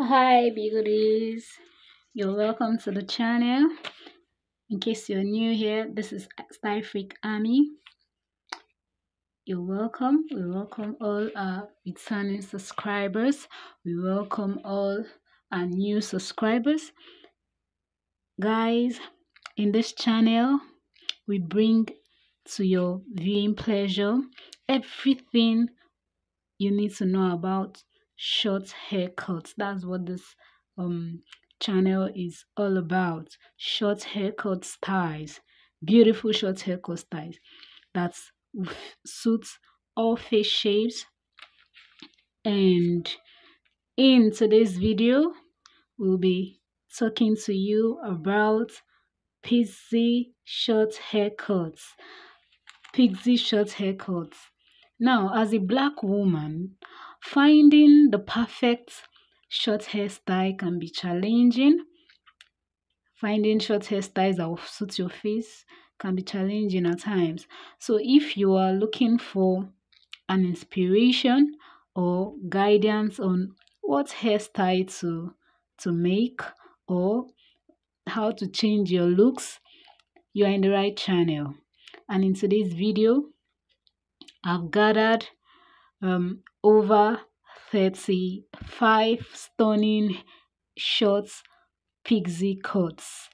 Hi, beauties. You're welcome to the channel. In case you're new here, this is Style Freak Amy. You're welcome. We welcome all our returning subscribers. We welcome all our new subscribers. Guys, in this channel, we bring to your viewing pleasure everything you need to know about short haircuts. That's what this um channel is all about. Short haircut styles, beautiful short haircut styles that suits all face shapes. And in today's video, we'll be talking to you about pixie short haircuts. Pixie short haircuts. Now, as a black woman, Finding the perfect short hairstyle can be challenging. Finding short hairstyles that will suit your face can be challenging at times. So if you are looking for an inspiration or guidance on what hairstyle to to make or how to change your looks, you are in the right channel. And in today's video, I've gathered um, over 35 stunning short pixie cuts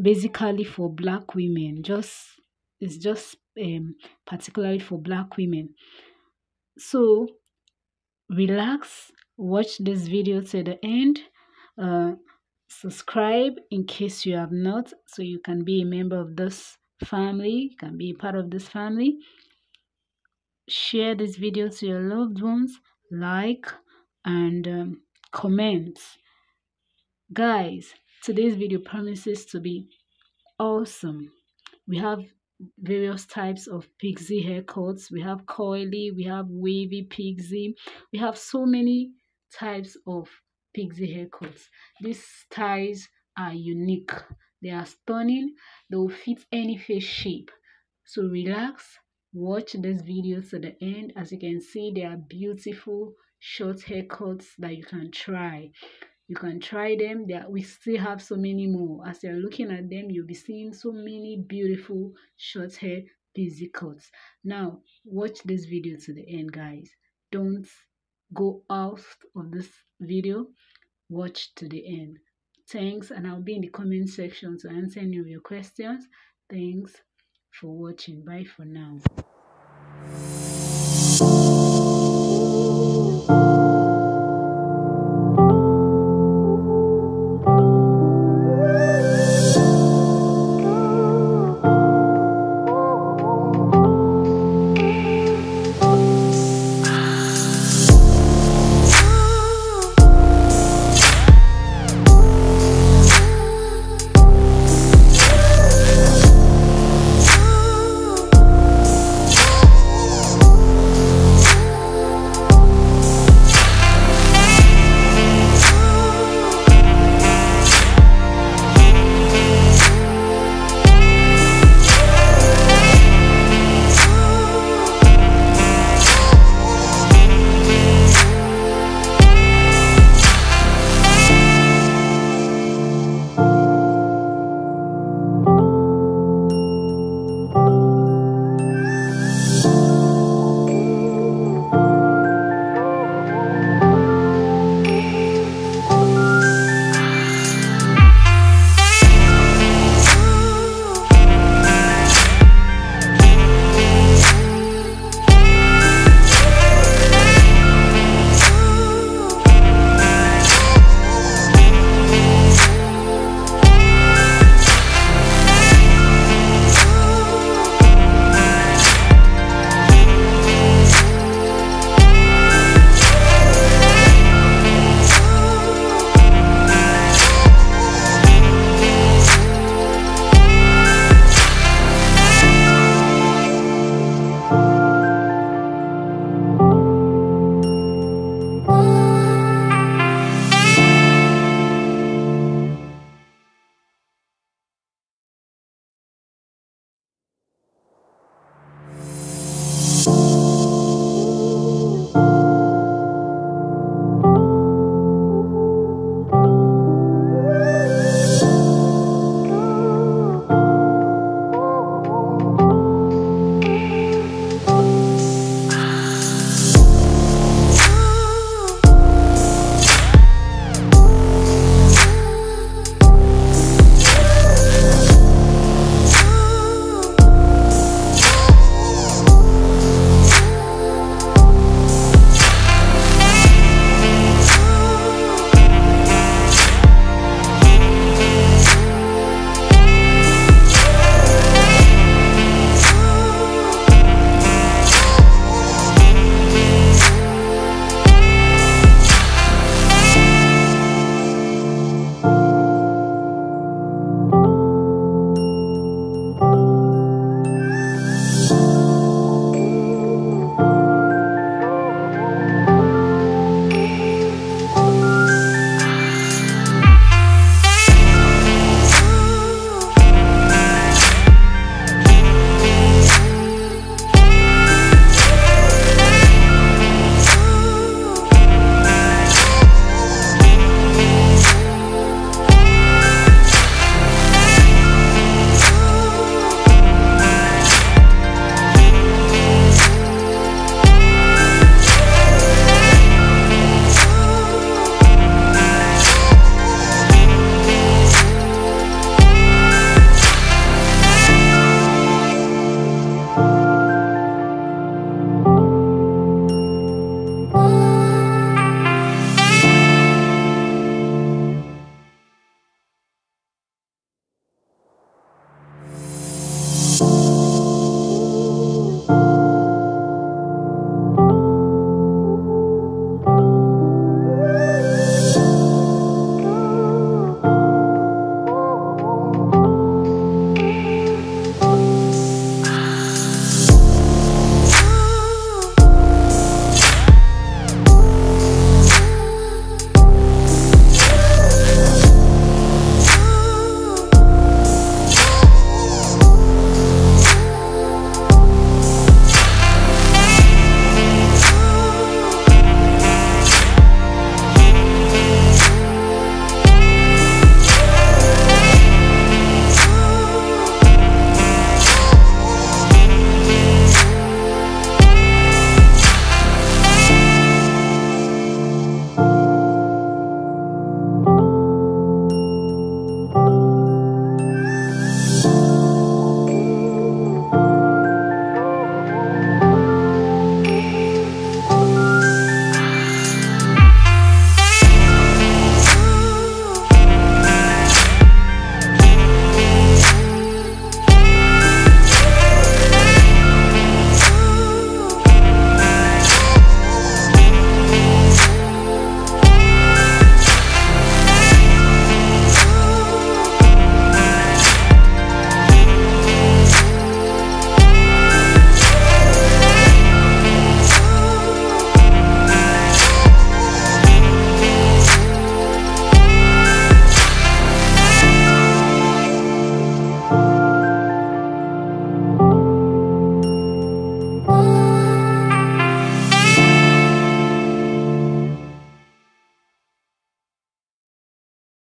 basically for black women just it's just um particularly for black women. So relax watch this video to the end. Uh subscribe in case you have not so you can be a member of this family you can be part of this family share this video to your loved ones like and um, comment guys today's video promises to be awesome. We have various types of pixie haircuts. We have coily we have wavy pixie. We have so many types of pixie haircuts. These styles are unique. They are stunning. They will fit any face shape. So relax watch this video to the end. As you can see they are beautiful short haircuts that you can try. You can try them. There we still have so many more. As you're looking at them you'll be seeing so many beautiful short hair pixie cuts now watch this video to the end guys. Don't go out of this video. Watch to the end. Thanks and i'll be in the comment section to answer any of your questions. Thanks for watching. Bye for now